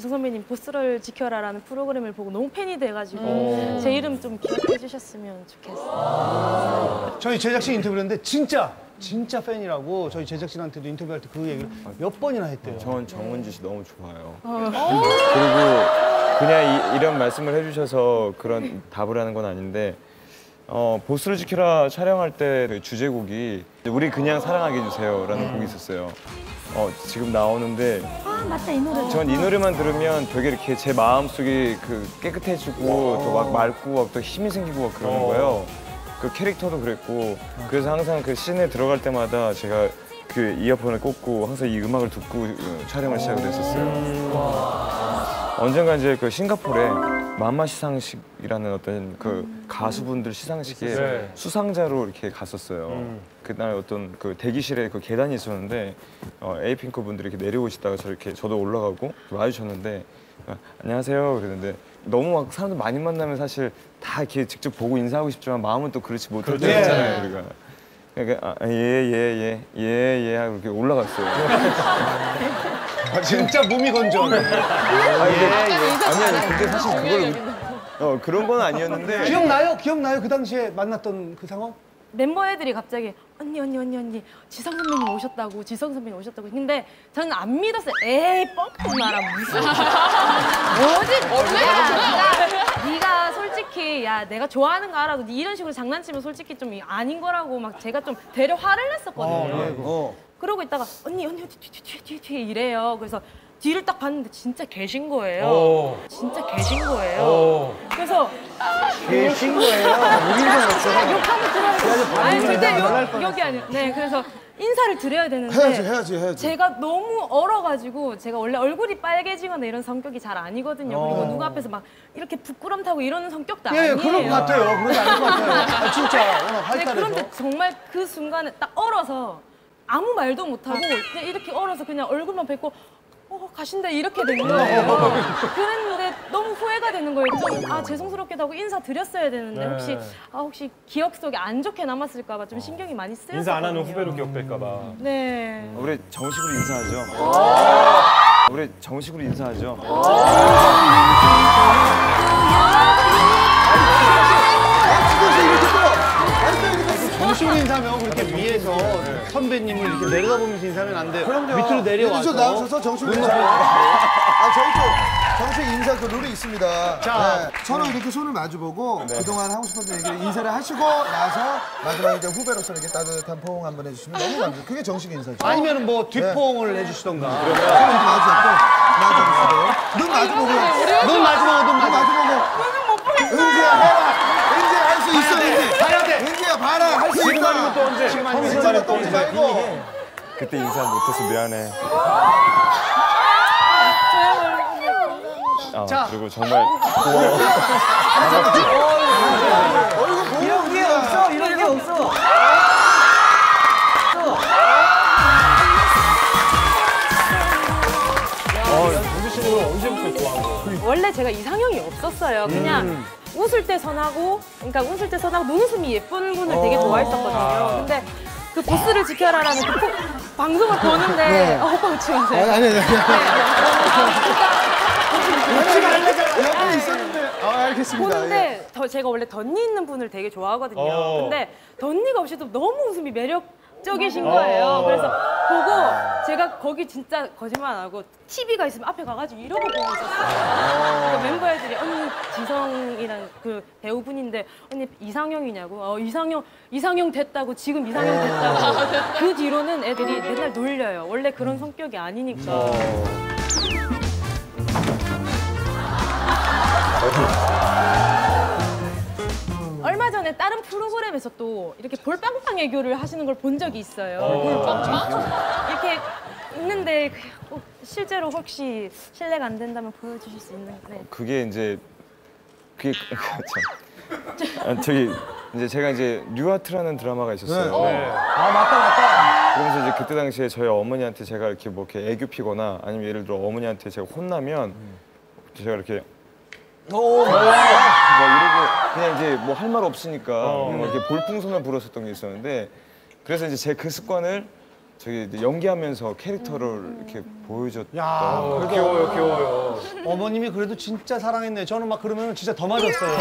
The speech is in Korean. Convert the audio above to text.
지성 선배님 보스를 지켜라라는 프로그램을 보고 너무 팬이 돼가지고 제 이름 좀 기억해 주셨으면 좋겠어요. 저희 제작진 인터뷰를 했는데 진짜 진짜 팬이라고 저희 제작진한테도 인터뷰할 때 그 얘기를 몇 번이나 했대요. 전 정은지 씨 너무 좋아요. 그리고 그냥 이, 런 말씀을 해주셔서 그런 답을 하는 건 아닌데 어, 보스를 지켜라 촬영할 때그 주제곡이 우리 그냥 사랑하게 해주세요 라는 곡이 있었어요. 어, 지금 나오는데 아 맞다 이 노래. 전 이 노래만 들으면 되게 이렇게 제 마음속이 그 깨끗해지고 또 막 맑고 막 또 힘이 생기고 막 그러는 거예요. 그 캐릭터도 그랬고 그래서 항상 그 씬에 들어갈 때마다 제가 그 이어폰을 꽂고 항상 이 음악을 듣고 어, 촬영을 시작을 했었어요. 언젠가 이제 그 싱가포르에 마마 시상식이라는 어떤 그 가수분들 시상식에 수상자로 이렇게 갔었어요. 그날 어떤 그 대기실에 그 계단이 있었는데 어, 에이핑크 분들이 이렇게 내려오시다가 저 이렇게 저도 올라가고 와주셨는데 어, 안녕하세요 그랬는데 너무 막 사람들 많이 만나면 사실 다 이렇게 직접 보고 인사하고 싶지만 마음은 또 그렇지 못할 때가 있잖아요 우리가. 그러니까 예예예예예 예, 예, 예 하고 이렇게 올라갔어요. 진짜 몸이 건조. 아니 아니 근데 사실 그걸 어 그런 건 아니었는데 기억나요? 기억나요? 그 당시에 만났던 그 상황? 멤버 애들이 갑자기 언니 언니 언니 언니 지성 선배님 오셨다고 지성 선배님 오셨다고 근데 저는 안 믿었어요 에이 뻥꾸나라 무슨 뭐지 네가 네가 솔직히 야 내가 좋아하는 거 알아도 네 이런 식으로 장난치면 솔직히 좀 아닌 거라고 막 제가 좀 되려 화를 냈었거든요 그러고 있다가 언니 언니 뒤뒤뒤뒤 뒤에 이래요 그래서 뒤를 딱 봤는데 진짜 계신 거예요 진짜 계신 거예요 그래서 계신 거예요. 제가 욕하면 들어요. 아니 절대 욕, 욕이 아니에요. 네, 그래서 인사를 드려야 되는데 해야지 해야지 해야지. 제가 너무 얼어가지고 제가 원래 얼굴이 빨개지거나 이런 성격이 잘 아니거든요. 그리고 누구 앞에서 막 이렇게 부끄럼 타고 이러는 성격도 예, 아니에요. 그런 것 같아요. 그런 게 아닐 것 같아요. 아, 진짜 워낙 네, 활달해서. 그런데 정말 그 순간에 딱 얼어서 아무 말도 못하고 그냥 이렇게 얼어서 그냥 얼굴만 뵙고 어, 가신다 이렇게 된 거예요. 그랬는데 너무 후회가 되는 거예요. 좀, 아, 죄송스럽게도 하고 인사 드렸어야 되는데 혹시 아, 혹시 기억 속에 안 좋게 남았을까 봐 좀 신경이 많이 쓰였어요. 인사 안 하는 후배로 기억될까 봐. 네. 우리 정식으로 인사하죠. 우리 정식으로 인사하죠. 선배님을 이렇게 내려다보면서 인사하면 안 돼. 밑으로 내려와서. 좀 나오셔서 정식 인사. 아 저희 또 정식 인사 그 룰이 있습니다. 자. 네. 서로 이렇게 손을 마주보고 그동안 하고 싶었던 얘기를 인사를 하시고 나서 마지막에 이제 후배로서 이렇게 따뜻한 포옹 한번 해주시면 너무 감사해요. 그게 정식 인사죠. 아니면 뭐 뒷포옹을 해주시던가. 손을 이렇게 마주 잡고 마주보세요. 눈 마주 보고. 눈 마지막으로 눈 눈 마지막. 마주보고. 은지야 해라. 은지야 할 수 있어 은지. 가야 돼. 은지야 봐라 할 또 언제? 은지야 또 오지 말고. 그때 인사 못해서 미안해. 아, 자. 그리고 정말 이런 게 원래 제가 이상형이 없었어요. 그냥 웃을 때 선하고, 그러니까 웃을 때 선하고 눈웃음이 예쁜 분을 되게 좋아했었거든요. 근데 그 보스를 지켜라라는 그 포- 방송을 보는데 어, 오빠 웃지 마세요. 아니 아니 아니. 그러니까 옆에 있었는데. 아 알겠습니다. 예. 보는데 더 제가 원래 덧니 있는 분을 되게 좋아하거든요. 어. 근데 덧니가 없이도 너무 웃음이 매력 적이신 거예요. 그래서 보고 제가 거기 진짜 거짓말 안 하고 TV가 있으면 앞에 가가지고 이러고 보고 있었어요. 그러니까 멤버 애들이 언니 지성이라는 그 배우분인데 언니 이상형이냐고. 어, 이상형 이상형 됐다고 지금 이상형 됐다고. 그 뒤로는 애들이 맨날 놀려요. 원래 그런 성격이 아니니까. 전에 다른 프로그램에서 또 이렇게 볼빵빵 애교를 하시는 걸 본 적이 있어요. 이렇게 있는데 그, 어, 실제로 혹시 실례가 안 된다면 보여주실 수 있는? 네. 그게 이제 그게 참. 아, 저기 이제 제가 이제 뉴아트라는 드라마가 있었어요. 아 맞다 맞다. 그러면서 이제 그때 당시에 저희 어머니한테 제가 이렇게 뭐 이렇게 애교 피거나 아니면 예를 들어 어머니한테 제가 혼나면 제가 이렇게 뭐 이러고 그냥 이제 뭐 할 말 없으니까 뭐 이렇게 볼풍선을 불었었던 게 있었는데 그래서 이제 제 그 습관을 저기 이제 연기하면서 캐릭터를 이렇게 보여줬던 야, 귀여워요, 귀여워요. 어머님이 그래도 진짜 사랑했네. 저는 막 그러면 진짜 더 맞았어요.